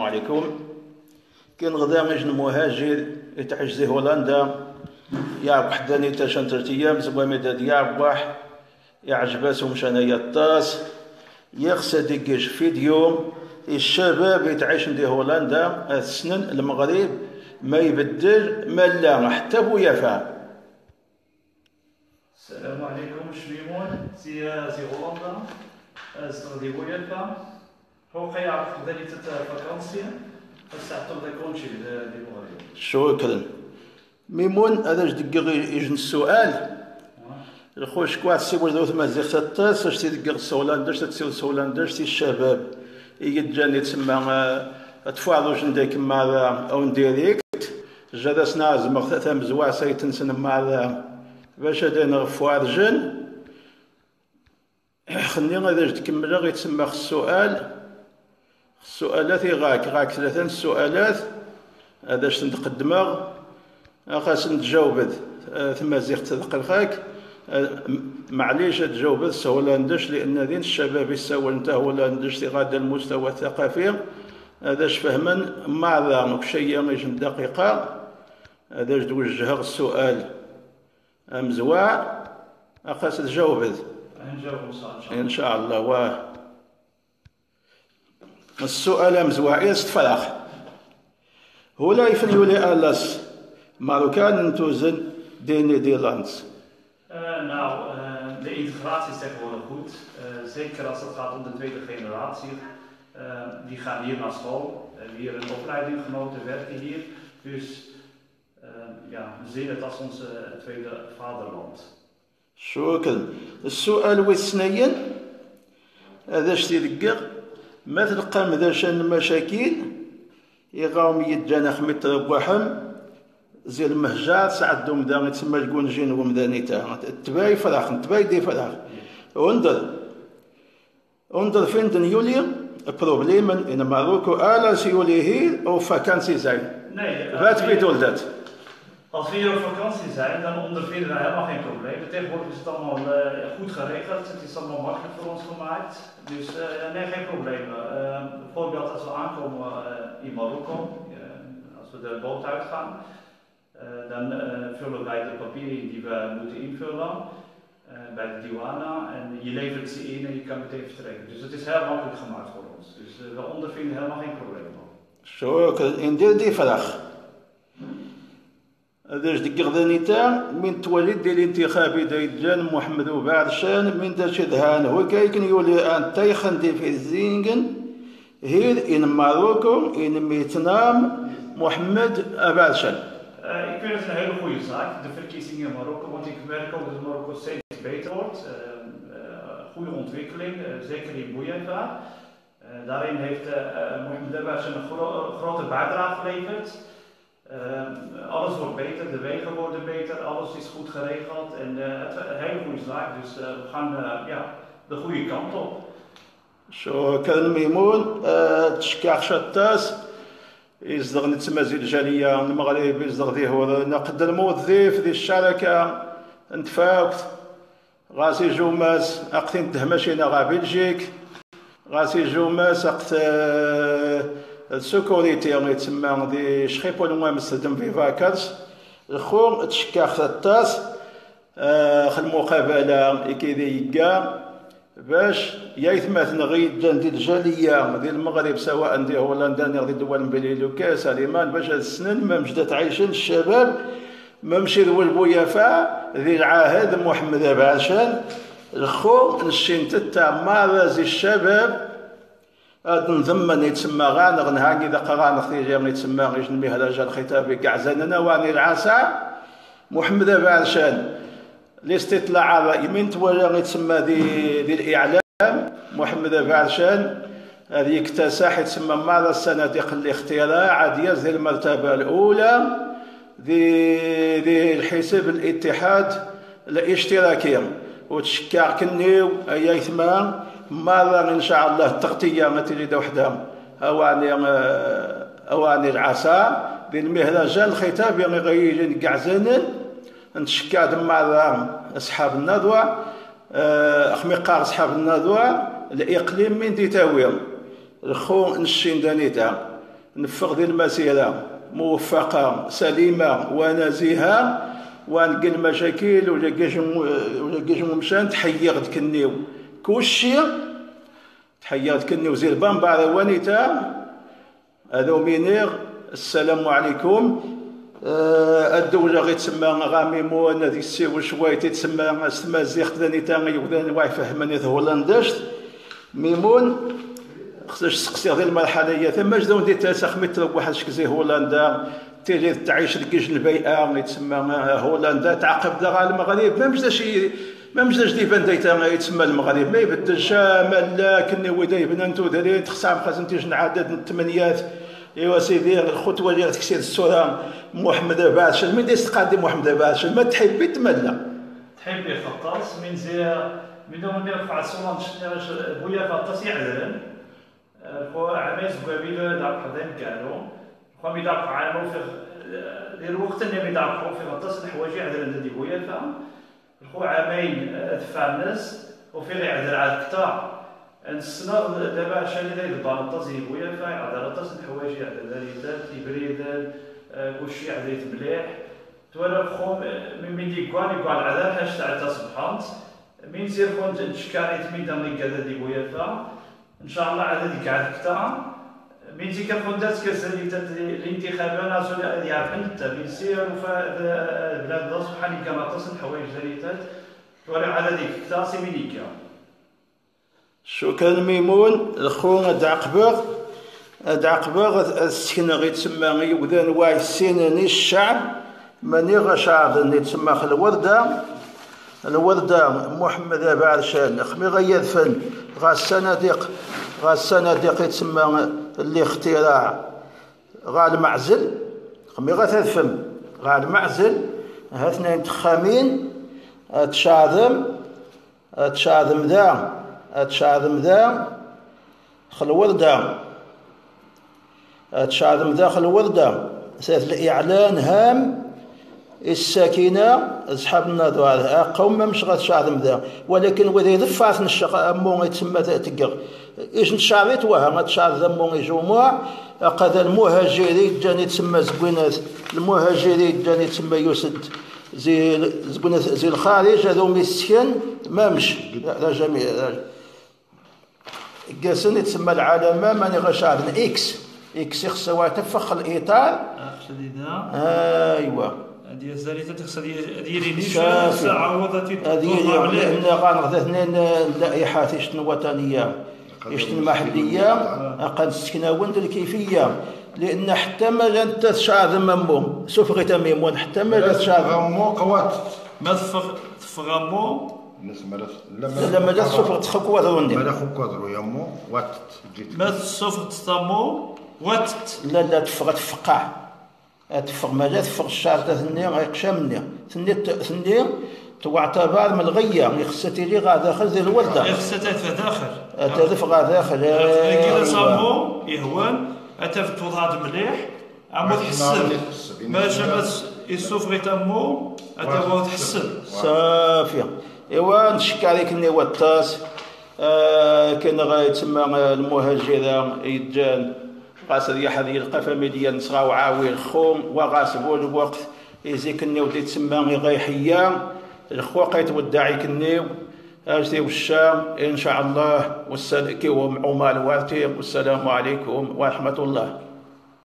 السلام عليكم. كاين غدا غيجن مهاجر يتحجزي هولندا يعرف حداني تا شان تلت أيام زبا مداد يعرف يعجباس مشانيا الطاس. يخسى ديكيش فيديو الشباب يتعيش دي هولندا السنن المغرب ما يبدل ما لا حتى يفهم السلام عليكم شميمون سي سي هولندا استغدي ويلفا هو يعرف ذلك فاكانسيا بس اعتقد يكون شيء دي المغرب. شكرا ميمون هذا جدق يجن السؤال. الخوش كوات سي ولد ثم زيخ تاس اش داش تسيو السولان داش تي الشباب. يجاني تسمى تفاضو جندي كما أو ديريكت. جادا سنا زمغ ثم زوا سيتنسن مع باش هذا نغفو جن. خلني غادي تكمل غير تسمى السؤال السؤالات غاك؟ غاك ثلاثة السؤالات هذا اش نتقدمه خاص نتجاوب ثم زيغ تدقلقاك معليش تجاوب ندش لأن ذين الشباب يساول انت ندش غادا المستوى الثقافي. هذا فهما؟ مع ذا شيء يجن دقيقة. هذا توجه السؤال؟ مزواع خاص تجاوب إن شاء الله. و السؤال مزواع يستفرخ هو لا يفن يولي ألاس ماروكان نتوزن دي نيدرlands Uh, nou, uh, de integratie is tegenwoordig goed. Uh, zeker als het gaat om de tweede generatie. die gaan hier naar school, hebben hier een opleiding genoten, werken hier. Dus ja, we zien het als onze tweede vaderland. شكرا السؤال والثنين هذا شتي ما تلقى مداشان المشاكل؟ يغاوم يدجانا خميت ربوحم زي المهجار سعدهم دا تسمى تقول جين ومداني تا. تباي فراخ تباي دي فراخ وندر وندر فين دن يولي؟ بروبليم إن ماروكو آلا سيولي هير أو فاكانسي زين bedoelt dat? Als we hier op vakantie zijn, dan ondervinden we helemaal geen problemen. Tegenwoordig is het allemaal uh, goed geregeld, het is allemaal makkelijk voor ons gemaakt. Dus uh, nee, geen problemen. Uh, bijvoorbeeld als we aankomen in Marokko, als we de boot uitgaan, dan vullen wij de papieren die we moeten invullen bij de douane en je levert ze in en je kan meteen vertrekken. Dus het is heel makkelijk gemaakt voor ons. Dus we ondervinden helemaal geen problemen. Zo, in dit vraag. هذا جديد غداني تاع من توالي ديال الانتخاب ديجان محمد وبعد شان من تشد هان هو كايكن يولي أن تايخن دي في الزينغن هير إن ماروكو إن ميتنام محمد ابعد شان. آه، يكون هذا هو خويا صاحبي دفر كيسين يا ماروكو وانت كمالكا وذ ماروكو سيد بيتورت آه، آه، خويا اونتويكلين زيكر بويافا دارين هيفت محمد ابعد شان خروط بعد راه Uh, alles wordt beter, de wegen worden beter, alles is goed geregeld en uh, het een hele goede zaak. Dus uh, we gaan ja, de goede kant op. شكرا ميمون تشكاح شتاس يصدغ نتمازي الجالية المغرب يصدغ ذي هو نقد الموظف ذي الشركة نتفاوت غاسي جوماس اقتين تهمشينا غا بلجيك غاسي جوماس اقت السكوريتي اللي تسمى دي شخيبون وما مستخدم في فاكرز الخوم تشكا خطاس المقابلة كيدي يقا باش يثمث غيد دي الجالية دي المغرب سواء دي هولندا دي دول بلي لوكاس اليمان باش هاد السنين ما مجدت عايشين الشباب ما مشي ذو البويفا ذي العاهد محمد باشان الخو نشين تتا مارازي الشباب نظم يتسمى غانغ نهاني ذا قغانغ ثيجي يتسمى غيش المهرجان الختابي كاع زننا واني العسى محمد بارشان الاستطلاع يمين تولى يتسمى ذي ذي الإعلام محمد بارشان هذه اكتساح يتسمى ماذا الصناديق الاختراع ديال ذي المرتبة الأولى. ذي ذي الحزب الاتحاد الاشتراكي. وتشكع كنيو اي ثمان ماذا إن شاء الله التغطية ما تريد وحدها أواني أواني العصا بين مهرجان الختاب يعني كاع زنن نتشكى مع أصحاب الندوه اخمقار أصحاب الندوه الإقليم من ديتاوي الخو نشين دانيتا. نفق ذي المسيرة. موفقة سليمة ونزيهة. ونقل مشاكل ولا كيش مشان تحيي غد كنيو كلشي تحيي غد كنيو زي البان بعد وانيتا. هذا مينير السلام عليكم. آه، الدولة غي تسمى غاميمون هذيك السي وشوي تسمى تسمى زيخ ثاني تاني وذاني واي فهمني هولنداش ميمون خصناش تسقسي هذه المرحلة هي. ثم جدون دي تاسخ متر واحد شكزي هولندا. تيجي تعيش لكيش البيئة اللي تسمى هولندا. تعقب دغا المغرب. ما مجداش ما مجداش دي بان دايتا يتسمى المغرب. ما يبدلش لا كني وداي بنانتو داري تخسع خاصن عدد الثمانيات. إيوا سيدي الخطوة ديال تكسير الصورة. محمد باشا من ديس تقادي محمد باشا ما تحبي تملا تحبي فطاس من زي من دون نرفع الصورة بويا فطاس يعذرن خو عميز قبيله داك حدين كانوا خو بيداك عامو في الوقت اللي بيداك في فطاس الحوايج يعذرن دي بويا فا خو عامين تفانس وفي غير يعذر على القطاع السنة دابا عشان إذا البانطاز يبويا فاي عاد طاس الحوايج عاد ذات يبريد كلشي عاد مليح توالا خوم من من ديكوان يقال عذاب هاش تاع تصبحات من زير كنت تشكاري تمين دام كذا دي بويا فا ان شاء الله عاد ديك عاد كتا من زيك كنت كسر الانتخابات يعرف أنت من سير وفا بلاد داس بحال كما تصل حوايج ذريتات توالا عاد ديك كتا سيمينيكا شكرا ميمون. الخو دعقبغ دعقبغ السكنة غي تسمى غي وذان واي السيناني الشعب. ماني غشعب اللي تسمى الوردة. الوردة محمد بارشان خمي غي يدفن غا الصناديق غا الصناديق يتسمى اللي اختراع غا المعزل خمي غا تدفن غا المعزل هاثنين تخامين تشاذم تشاذم ذا تشاذم ذا خل وردة تشاذم ذا خل وردة ثلاث الإعلان هام الساكنة أصحاب النظر قوم مش غتشاذم ذا ولكن وذا يدفع الشق أمو يتسمى تقر. إيش نشعريت وها ما تشعر أمو يجمع قد المهاجري جاني تسمى زبونات المهاجري جاني تسمى يوسد زي زبونات زي الخارج هذو مسكن ما مش لا جميع قاسن يتسمى العلامه ماني غشعر إكس. إكس خصها تفخ الإطار. شديدة ايوا هذه الزريته تخصها ديري نيش عوضتي هذه لأن غنغدا اثنين اللائحات يشتن وطنيه يشتن محليه قد السكناون الكيفية. لأن حتى ما انت تشعر ممو سوف غير ميمون حتى ما تشعر ممو قوات. ما تفغمو لما جات سوف تخكوا ذروندي ما خكوا ذرو يمو وات جيت. ما سوف تطمو وات؟ لا لا تفغ تفقع تفغ ما جات تفغ الشعر ثني غيقشمني ثني ثني تعتبر من الغية يخصتي لي غا داخل ذي الوردة. يخصتي في داخل. تدف غا داخل كذا صامو يهوان اتف توضع مليح عمو تحسن ما جابت يسوف غي تمو اتفو تحسن صافية إيوا نشكى عليك إني واتاس آه كان غيتسمى المهاجرة يجان قاس ريح هذه القفا مديا نصغى وعاوي الخوم وغاسبو الوقت إزي كني ودي تسمى غيحيا الخوا قيت وداعي كني أجدي والشام إن شاء الله والسلام كي وارتي والسلام عليكم ورحمة الله.